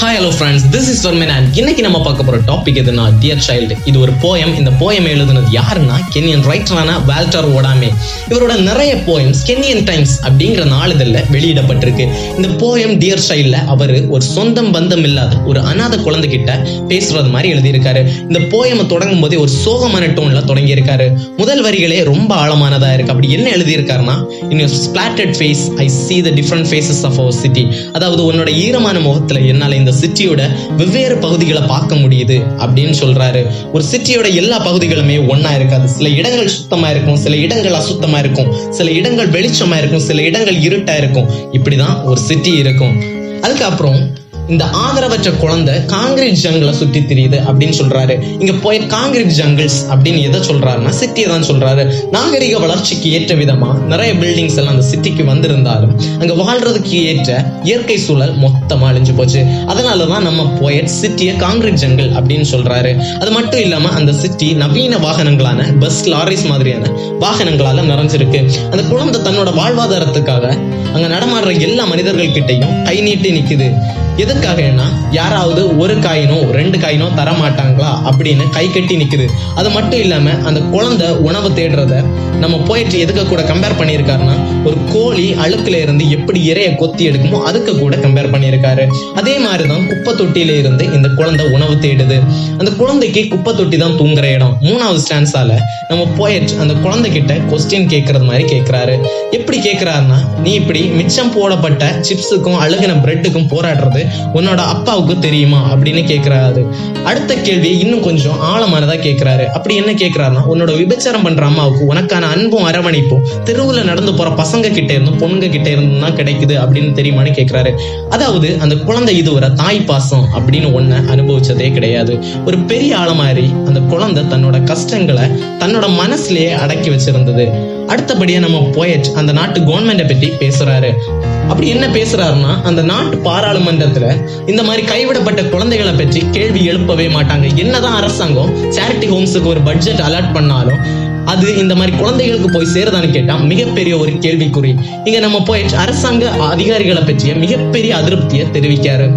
Hi hello friends this is Varman and இன்னைக்கு நம்ம பார்க்க போற டாபிக் எதுனா டியர் சைல்டு இது ஒரு போயம் இந்த போயம் எழுதுனது யாருன்னா கென்யன் ரைட்டரான வால்டர் ஓடாமே இவரோட நிறைய போயம்ஸ் கென்யன் டைம்ஸ் அப்படிங்கிற நாளிதழில் வெளியிடப்பட்டிருக்கு. இந்த போயம் டியர் சைல்டில் அவர் ஒரு சொந்தம் பந்தம் இல்லாத ஒரு அநாத குழந்தைகிட்ட பேசுறது மாதிரி எழுதியிருக்காரு. இந்த போயமை தொடங்கும் போதே ஒரு சோகமான டோன்ல தொடங்கியிருக்காரு. முதல் வரிகளே ரொம்ப ஆழமானதா இருக்கு. அப்படி என்ன எழுதியிருக்காருன்னா in splatted face I see the different faces of our city அதாவது உன்னோட ஈரமான முகத்துல என்னால இந்த சிட்டியோட வெவ்வேறு பகுதிகளை பார்க்க முடியுது அப்படின்னு சொல்றாரு. ஒரு சிட்டியோட எல்லா பகுதிகளுமே ஒன்னா இருக்காது. சில இடங்கள் சுத்தமா இருக்கும் சில இடங்கள் அசுத்தமா இருக்கும் சில இடங்கள் வெளிச்சமா இருக்கும் சில இடங்கள் இருட்டா இருக்கும். இப்படிதான் ஒரு சிட்டி இருக்கும். அதுக்கப்புறம் இந்த ஆதரவற்ற குழந்தை காங்கிரீட் ஜங்கிள சுத்தி திரியுது அப்படின்னு சொல்றாரு. இங்க போய் காங்கிரீட் ஜங்கிள்ஸ் அப்படின்னு எதை சொல்றாருன்னா சிட்டியை தான் சொல்றாரு. நாகரிக வளர்ச்சிக்கு ஏற்ற விதமா நிறைய பில்டிங்ஸ் எல்லாம் அந்த சிட்டிக்கு வந்திருந்தாலும் அங்க வாழ்றதுக்கு ஏற்ற இயற்கை சூழல் மொத்தமா அழிஞ்சு போச்சு. அதனாலதான் நம்ம போயட் சிட்டியை காங்கிரீட் ஜங்கிள் அப்படின்னு சொல்றாரு. அது மட்டும் இல்லாம அந்த சிட்டி நவீன வாகனங்களான பஸ் லாரிஸ் மாதிரியான வாகனங்களால நிறைஞ்சிருக்கு. அந்த குழந்தை தன்னோட வாழ்வாதாரத்துக்காக அங்க நடமாடுற எல்லா மனிதர்கள் கிட்டையும் கை நீட்டி நிக்குது. எதுக்காகனா யாராவது ஒரு காயினோ ரெண்டு காயினோ தர மாட்டாங்களா அப்படின்னு கை கட்டி நிக்குது. அது மட்டும் இல்லாம அந்த குழந்தை உணவு தேடுறத நம்ம போயிட்டு எதுக்கு கூட கம்பேர் பண்ணியிருக்காருன்னா ஒரு கோழி அழுக்குல இருந்து எப்படி இறைய கொத்தி எடுக்குமோ அதுக்கு கூட கம்பேர் பண்ணியிருக்காரு. அதே மாதிரிதான் குப்பை தொட்டியில இருந்து இந்த குழந்தை உணவு தேடுது. அந்த குழந்தைக்கு குப்பை தொட்டி தான் தூங்குற இடம். மூணாவது ஸ்டான்ஸால நம்ம போயிட்டு அந்த குழந்தை கிட்ட கொஸ்டின் கேட்கறது மாதிரி கேட்கிறாரு எப்படி கேட்கிறாருன்னா நீ இப்படி மிச்சம் போடப்பட்ட சிப்ஸுக்கும் அழுகின பிரெட்டுக்கும் போராடுறது உன்னோட அப்பாவுக்கு தெரியுமா அப்படின்னு கேட்கிறாரு அடுத்த கேள்வி இன்னும் கொஞ்சம் ஆழமானதா கேட்கிறாரு அப்படி என்ன கேட்கிறாருன்னா உன்னோட விபச்சாரம் பண்ற அம்மாவுக்கு உனக்கான அன்பும் அரவணைப்பும் தெருவுல நடந்து போற பசங்க கிட்ட இருந்தும் பொண்ணுங்க கிட்ட இருந்தும் தான் கிடைக்குது அப்படின்னு தெரியுமான்னு கேட்கிறாரு அதாவது அந்த குழந்தை இதுவரை தாய் பாசம் அப்படின்னு ஒண்ண அனுபவிச்சதே கிடையாது. ஒரு பெரிய ஆள மாதிரி அந்த குழந்தை தன்னோட கஷ்டங்களை தன்னோட மனசுலயே அடக்கி வச்சிருந்தது. அடுத்தபடியா நம்ம போயட் அந்த நாட்டு கவர்மெண்ட்டை பத்தி பேசுறாரு. அப்படி என்ன பேசுறாருன்னா அந்த நாட்டு பாராளுமன்றத்துல இந்த மாதிரி கைவிடப்பட்ட குழந்தைகளை பற்றி கேள்வி எழுப்பவே மாட்டாங்க. என்னதான் அரசாங்கம் சேரிட்டி ஹோம்ஸுக்கு ஒரு பட்ஜெட் அலாட் பண்ணாலும் அது இந்த மாதிரி குழந்தைகளுக்கு போய் சேருதான்னு கேட்டா மிகப்பெரிய ஒரு கேள்விக்குறி. இங்க நம்ம போய் அரசாங்க அதிகாரிகளை பற்றிய மிகப்பெரிய அதிருப்தியை தெரிவிக்காரு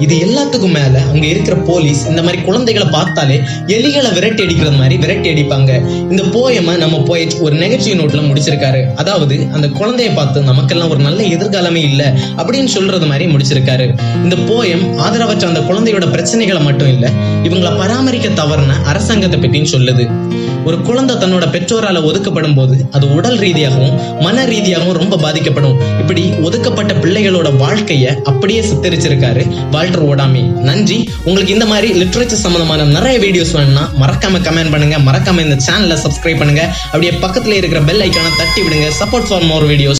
இது எல்லாத்துக்கும் மேல அங்க இருக்கிற போலீஸ் இந்த மாதிரி குழந்தைகளை பார்த்தாலே எலிகளை விரட்டி அடிக்கிற மாதிரி விரட்டி அடிப்பாங்க. இந்த போயம நம்ம போயிட்டு ஒரு நெகட்டிவ் நோட்ல முடிச்சிருக்காரு. அதாவது அந்த குழந்தைய பார்த்து நமக்கெல்லாம் ஒரு நல்ல எதிர்காலமே இல்ல அப்படின்னு சொல்றது மாதிரி முடிச்சிருக்காரு. இந்த போயம் ஆதரவற்ற அந்த குழந்தையோட பிரச்சனைகளை மட்டும் இல்ல இவங்களை பராமரிக்க தவறுன அரசாங்கத்தை பற்றியும் சொல்லுது. ஒரு குழந்தை தன்னோட பெற்றோரால ஒதுக்கப்படும் போது அது உடல் ரீதியாகவும் மன ரீதியாகவும் ரொம்ப பாதிக்கப்படும். இப்படி ஒதுக்கப்பட்ட பிள்ளைகளோட வாழ்க்கைய அப்படியே சித்தரிச்சிருக்காரு. வால்டர் ஓடாமி. நன்றி. உங்களுக்கு இந்த மாதிரி லிட்ரேச்சர் சம்பந்தமான நிறைய வீடியோஸ் வேணும்னா மறக்காம கமெண்ட் பண்ணுங்க. மறக்காம இந்த சேனலை சப்ஸ்கிரைப் பண்ணுங்க. அப்படியே பக்கத்துல இருக்கிற பெல் ஐக்கான தட்டி விடுங்க. Support for more videos